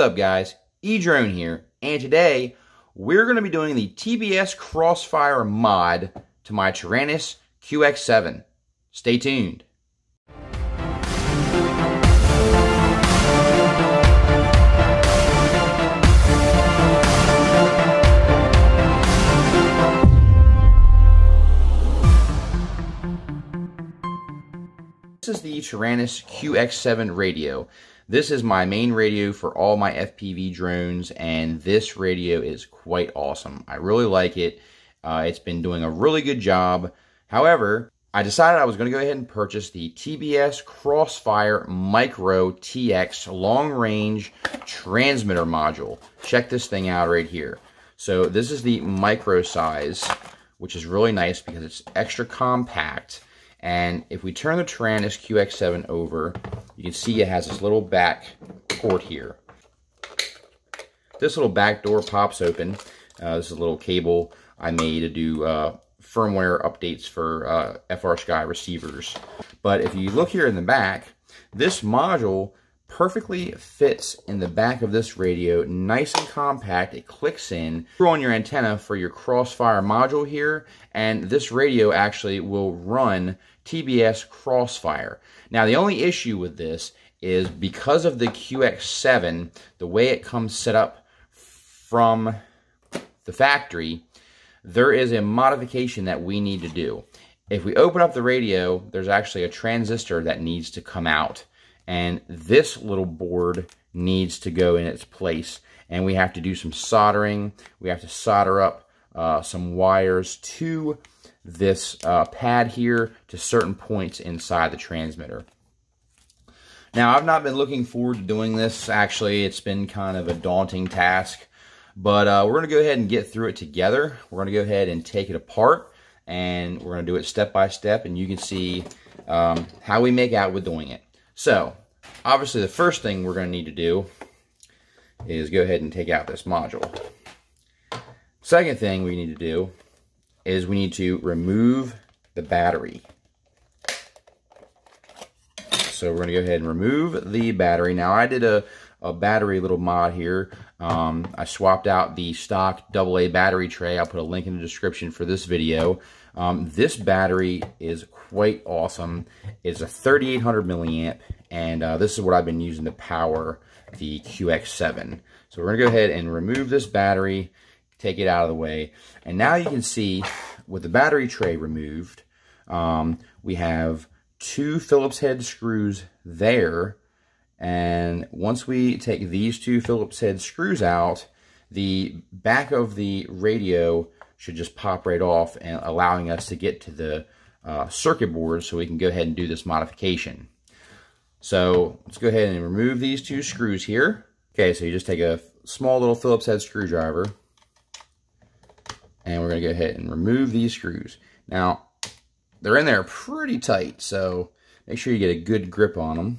Up guys, eDrone here, and today we're going to be doing the TBS Crossfire mod to my Taranis QX7. Stay tuned. This is the Taranis QX7 radio. This is my main radio for all my FPV drones, and this radio is quite awesome. I really like it. Uh, it's been doing a really good job. However, I decided I was going to go ahead and purchase the TBS Crossfire Micro TX long range transmitter module. Check this thing out right here. So this is the micro size, which is really nice because it's extra compact and if we turn the Taranis QX7 over, you can see it has this little back port here. This little back door pops open. Uh, this is a little cable I made to do uh, firmware updates for uh, FrSky receivers. But if you look here in the back, this module perfectly fits in the back of this radio, nice and compact. It clicks in. Screw on your antenna for your Crossfire module here, and this radio actually will run TBS Crossfire. Now, the only issue with this is because of the QX7, the way it comes set up from the factory, there is a modification that we need to do. If we open up the radio, there's actually a transistor that needs to come out. And this little board needs to go in its place. And we have to do some soldering. We have to solder up uh, some wires to this uh, pad here to certain points inside the transmitter. Now, I've not been looking forward to doing this. Actually, it's been kind of a daunting task. But uh, we're going to go ahead and get through it together. We're going to go ahead and take it apart. And we're going to do it step by step. And you can see um, how we make out with doing it. So, obviously, the first thing we're going to need to do is go ahead and take out this module. Second thing we need to do is we need to remove the battery. So we're going to go ahead and remove the battery. Now I did a, a battery little mod here. Um, I swapped out the stock AA battery tray. I'll put a link in the description for this video. Um, this battery is quite awesome. It's a 3800 milliamp, and uh, this is what I've been using to power the QX7. So we're to go ahead and remove this battery take it out of the way. And now you can see with the battery tray removed, um, we have two Phillips head screws there. And once we take these two Phillips head screws out, the back of the radio should just pop right off and allowing us to get to the uh, circuit board so we can go ahead and do this modification. So let's go ahead and remove these two screws here. Okay, so you just take a small little Phillips head screwdriver and we're to go ahead and remove these screws. Now, they're in there pretty tight, so make sure you get a good grip on them.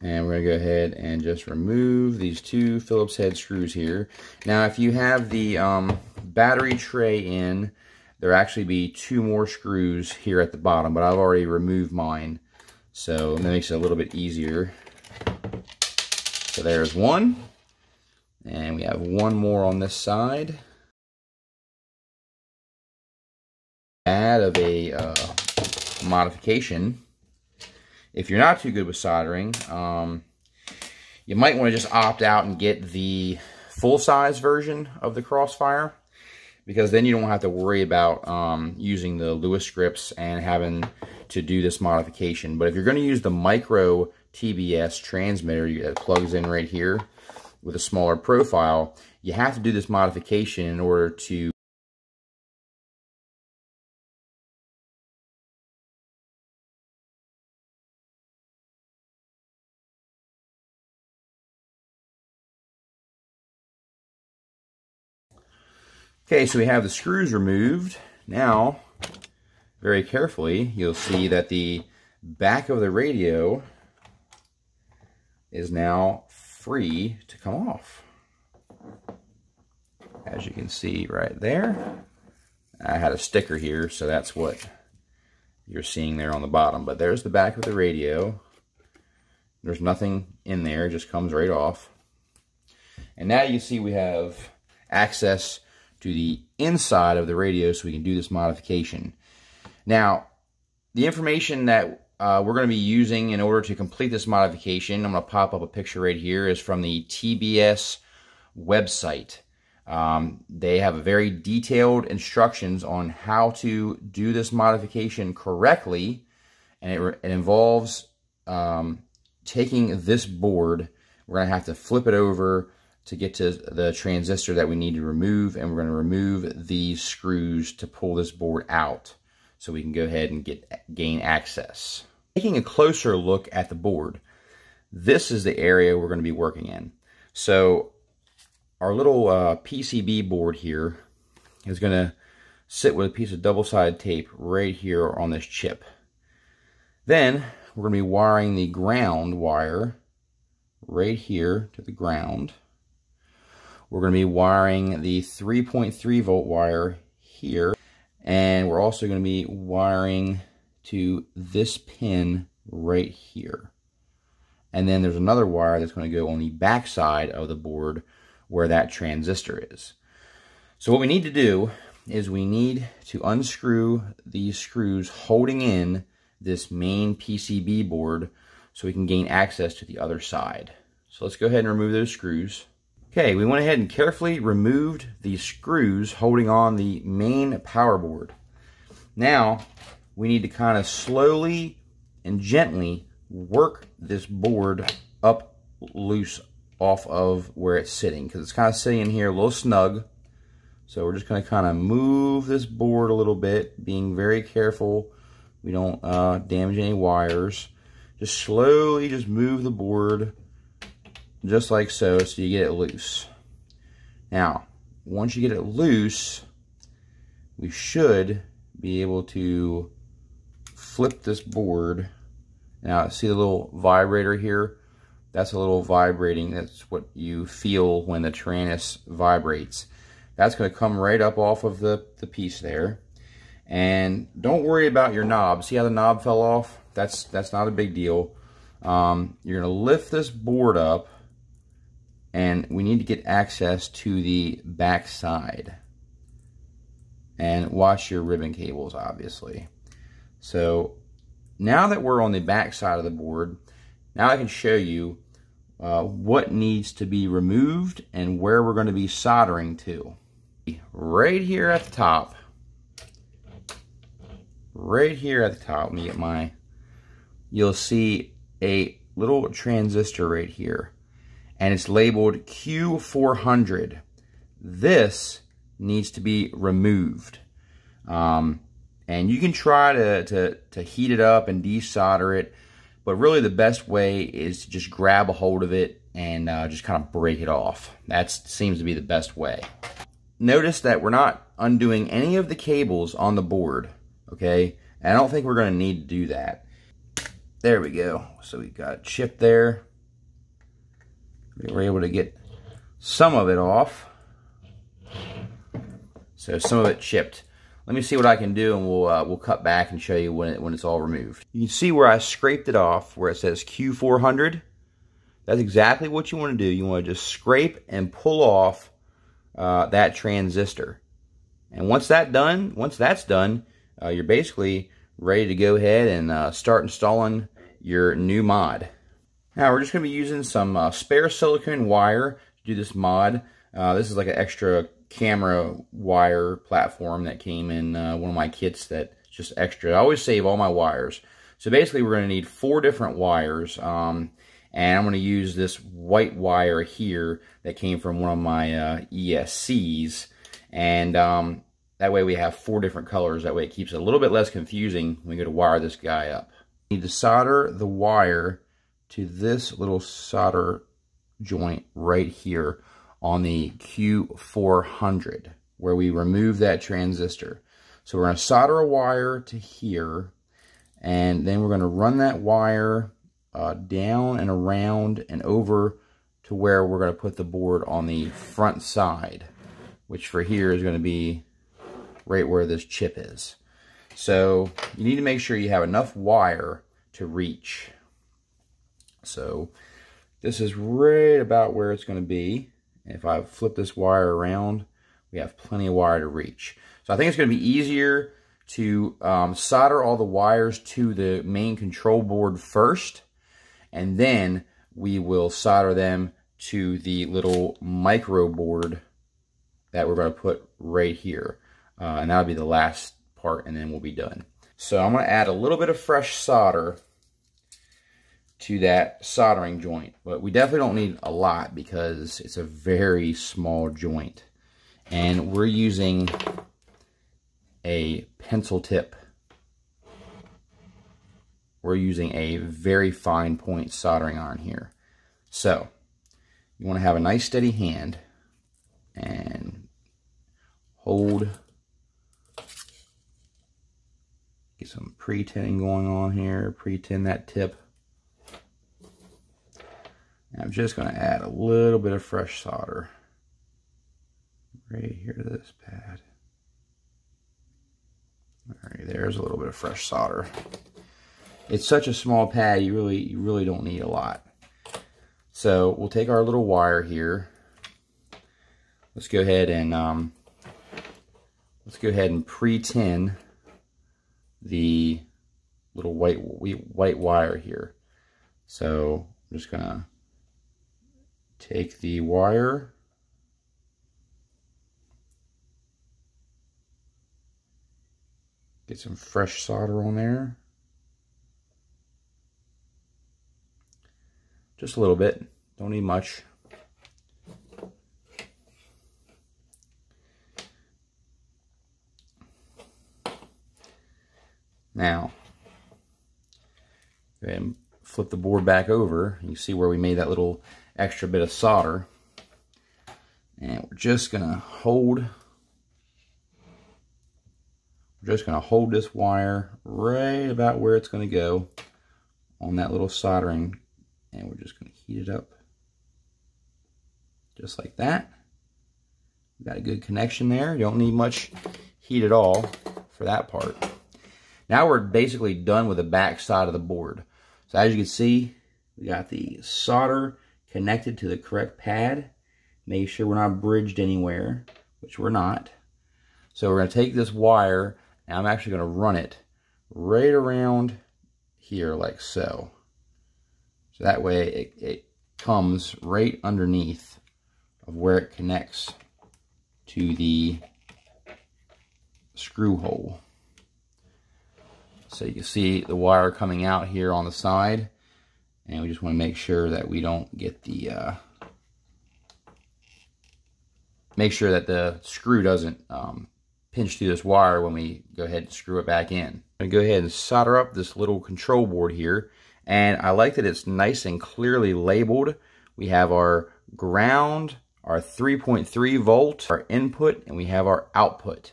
And we're to go ahead and just remove these two Phillips head screws here. Now, if you have the um, battery tray in, there actually be two more screws here at the bottom, but I've already removed mine. So that makes it a little bit easier. So there's one. And we have one more on this side. Add of a uh, modification. If you're not too good with soldering, um, you might want to just opt out and get the full-size version of the Crossfire because then you don't have to worry about um, using the Lewis grips and having to do this modification. But if you're going to use the micro TBS transmitter that plugs in right here, with a smaller profile, you have to do this modification in order to Okay, so we have the screws removed. Now, very carefully, you'll see that the back of the radio is now free to come off. As you can see right there, I had a sticker here, so that's what you're seeing there on the bottom. But there's the back of the radio. There's nothing in there, it just comes right off. And now you see we have access to the inside of the radio so we can do this modification. Now, the information that uh, we're going to be using in order to complete this modification, I'm going to pop up a picture right here, is from the TBS website. Um, they have very detailed instructions on how to do this modification correctly, and it, it involves um, taking this board. We're going to have to flip it over to get to the transistor that we need to remove, and we're going to remove these screws to pull this board out so we can go ahead and get gain access. Taking a closer look at the board, this is the area we're going to be working in. So our little uh, PCB board here is going to sit with a piece of double-sided tape right here on this chip. Then we're going to be wiring the ground wire right here to the ground. We're going to be wiring the 3.3 volt wire here. And we're also going to be wiring to this pin right here. And then there's another wire that's going to go on the back side of the board where that transistor is. So what we need to do is we need to unscrew these screws holding in this main PCB board so we can gain access to the other side. So let's go ahead and remove those screws. Okay, we went ahead and carefully removed the screws holding on the main power board. Now, we need to kind of slowly and gently work this board up loose off of where it's sitting because it's kind of sitting in here a little snug. So we're just going to kind of move this board a little bit, being very careful we don't uh, damage any wires. Just slowly just move the board just like so, so you get it loose. Now, once you get it loose, we should be able to flip this board. Now, see the little vibrator here? That's a little vibrating. That's what you feel when the Taranis vibrates. That's going to come right up off of the, the piece there. And don't worry about your knob. See how the knob fell off? That's, that's not a big deal. Um, you're going to lift this board up and we need to get access to the back side and wash your ribbon cables obviously. So now that we're on the back side of the board now I can show you uh, what needs to be removed and where we're going to be soldering to. Right here at the top. Right here at the top. Let me get my you'll see a little transistor right here and it's labeled Q400. This needs to be removed. Um, and you can try to, to, to heat it up and desolder it, but really the best way is to just grab a hold of it and uh, just kind of break it off. That seems to be the best way. Notice that we're not undoing any of the cables on the board, okay? And I don't think we're going to need to do that. There we go. So we got chip there. We were able to get some of it off. So some of it chipped. Let me see what I can do and we'll, uh, we'll cut back and show you when, it, when it's all removed. You can see where I scraped it off, where it says Q400. That's exactly what you want to do. You want to just scrape and pull off uh, that transistor. And once that done, once that's done, uh, you're basically ready to go ahead and uh, start installing your new mod. Now we're just going to be using some uh, spare silicone wire to do this mod. Uh, this is like an extra camera wire platform that came in uh, one of my kits that's just extra. I always save all my wires. So basically we're going to need four different wires. Um, and I'm going to use this white wire here that came from one of my uh, ESCs. And um, that way we have four different colors. That way it keeps it a little bit less confusing when we go to wire this guy up. Need to solder the wire to this little solder joint right here on the Q400 where we remove that transistor. So we're going to solder a wire to here and then we're going to run that wire uh, down and around and over to where we're going to put the board on the front side which for here is going to be right where this chip is. So you need to make sure you have enough wire to reach. So this is right about where it's going to be. If I flip this wire around, we have plenty of wire to reach. So I think it's going to be easier to um, solder all the wires to the main control board first, and then we will solder them to the little micro board that we're going to put right here. Uh, and that'll be the last part, and then we'll be done. So I'm going to add a little bit of fresh solder to that soldering joint. But we definitely don't need a lot because it's a very small joint. And we're using a pencil tip. We're using a very fine point soldering iron here. So, you want to have a nice steady hand and hold get some pre-tinning going on here pre-tin that tip I'm just going to add a little bit of fresh solder right here to this pad all right there's a little bit of fresh solder it's such a small pad you really you really don't need a lot so we'll take our little wire here. Let's go ahead and um, let's go ahead and pre-tin the little white white wire here. So I'm just gonna take the wire get some fresh solder on there Just a little bit. Don't need much. Now, and flip the board back over. You see where we made that little extra bit of solder. And we're just going to hold, we're just going to hold this wire right about where it's going to go on that little soldering and we're just going to heat it up just like that. Got a good connection there. You don't need much heat at all for that part. Now we're basically done with the back side of the board. So as you can see, we got the solder connected to the correct pad. Make sure we're not bridged anywhere, which we're not. So we're going to take this wire, and I'm actually going to run it right around here like so. So that way it, it comes right underneath of where it connects to the screw hole. So you can see the wire coming out here on the side. And we just want to make sure that we don't get the, uh, make sure that the screw doesn't um, pinch through this wire when we go ahead and screw it back in. I'm going to go ahead and solder up this little control board here. And I like that it's nice and clearly labeled. We have our ground, our 3.3 volt, our input, and we have our output.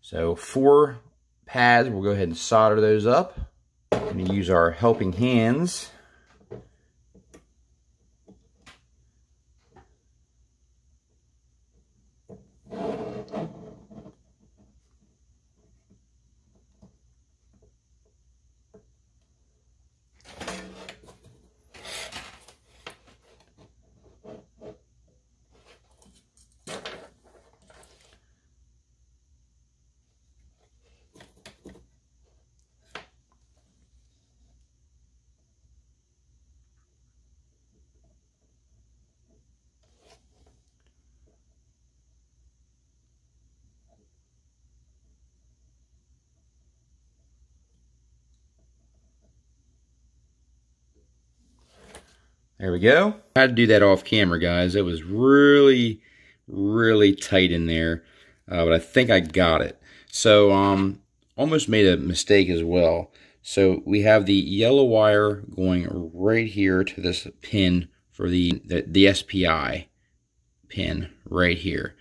So four pads, we'll go ahead and solder those up. I'm going to use our helping hands There we go. I had to do that off camera, guys. It was really, really tight in there, uh, but I think I got it. So, um, almost made a mistake as well. So we have the yellow wire going right here to this pin for the, the, the SPI pin right here.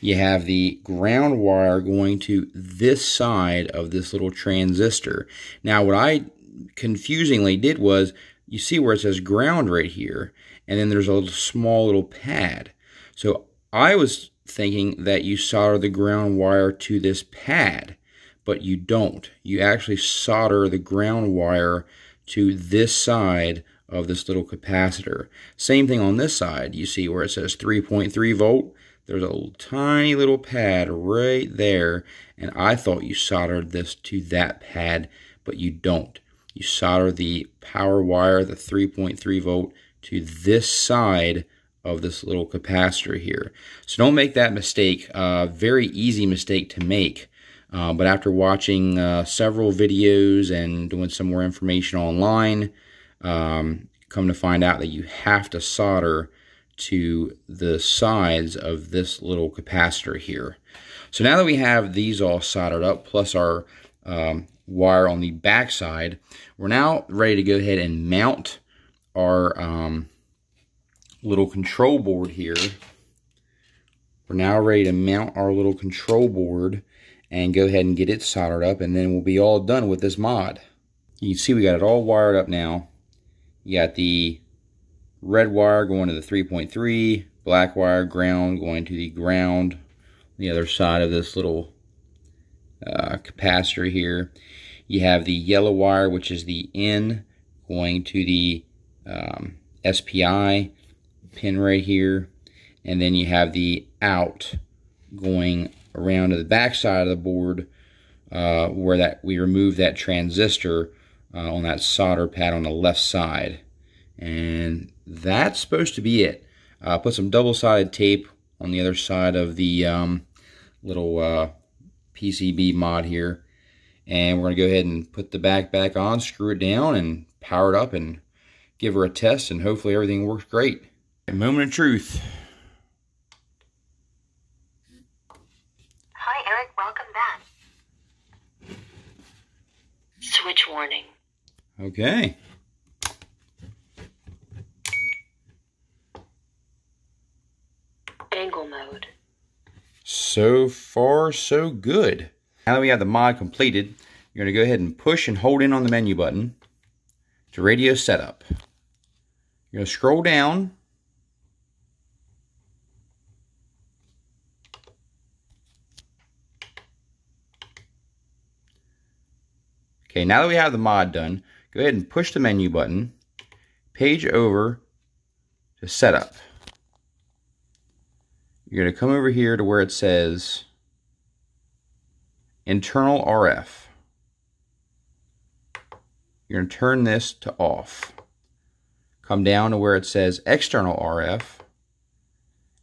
You have the ground wire going to this side of this little transistor. Now what I confusingly did was you see where it says ground right here, and then there's a little, small little pad. So I was thinking that you solder the ground wire to this pad, but you don't. You actually solder the ground wire to this side of this little capacitor. Same thing on this side. You see where it says 3.3 volt? There's a little, tiny little pad right there, and I thought you soldered this to that pad, but you don't. You solder the power wire, the 3.3 volt, to this side of this little capacitor here. So don't make that mistake. Uh, very easy mistake to make. Uh, but after watching uh, several videos and doing some more information online, um, come to find out that you have to solder to the sides of this little capacitor here. So now that we have these all soldered up, plus our um, wire on the back side, we're now ready to go ahead and mount our um, little control board here. We're now ready to mount our little control board and go ahead and get it soldered up and then we'll be all done with this mod. You see we got it all wired up now. You got the red wire going to the 3.3, black wire ground going to the ground the other side of this little uh, capacitor here. You have the yellow wire, which is the in, going to the um, SPI pin right here. And then you have the out going around to the back side of the board uh, where that we remove that transistor uh, on that solder pad on the left side. And that's supposed to be it. Uh, put some double-sided tape on the other side of the um, little uh, PCB mod here. And we're going to go ahead and put the back back on, screw it down, and power it up and give her a test, and hopefully everything works great. A moment of truth. Hi, Eric. Welcome back. Switch warning. Okay. Angle mode. So far, so good. Now that we have the mod completed, you're going to go ahead and push and hold in on the menu button to radio setup. You're going to scroll down. Okay, now that we have the mod done, go ahead and push the menu button, page over to setup. You're going to come over here to where it says internal RF. You're going to turn this to off. Come down to where it says external RF.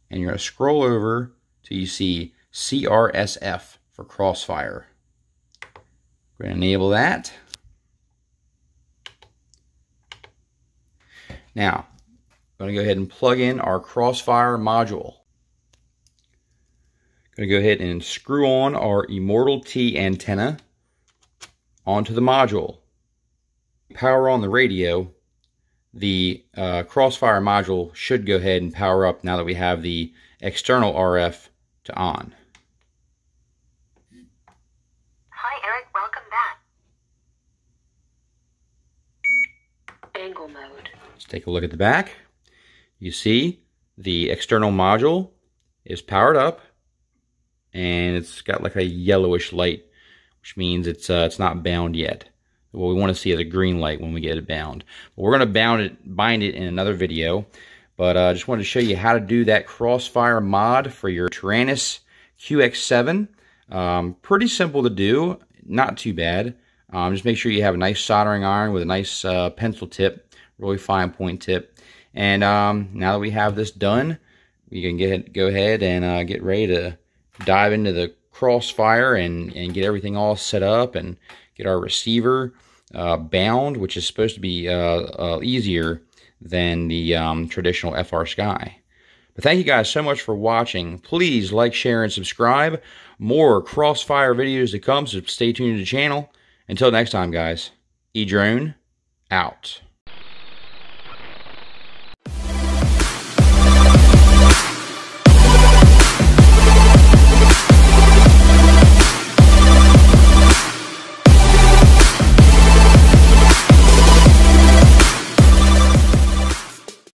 And you're going to scroll over till you see CRSF for crossfire. We're going to enable that. Now, I'm going to go ahead and plug in our crossfire module. Going to go ahead and screw on our Immortal T antenna onto the module. Power on the radio. The uh, Crossfire module should go ahead and power up now that we have the external RF to on. Hi, Eric. Welcome back. Angle mode. Let's take a look at the back. You see the external module is powered up and it's got like a yellowish light, which means it's uh, it's not bound yet. What we want to see is a green light when we get it bound. But we're going to bound it, bind it in another video. But I uh, just wanted to show you how to do that Crossfire mod for your Taranis QX7. Um, pretty simple to do, not too bad. Um, just make sure you have a nice soldering iron with a nice uh, pencil tip, really fine point tip. And um, now that we have this done, we can get go ahead and uh, get ready to dive into the crossfire and, and get everything all set up and get our receiver uh, bound, which is supposed to be uh, uh, easier than the um, traditional FrSky. But thank you guys so much for watching. Please like, share, and subscribe. More Crossfire videos to come, so stay tuned to the channel. Until next time, guys, E-Drone out.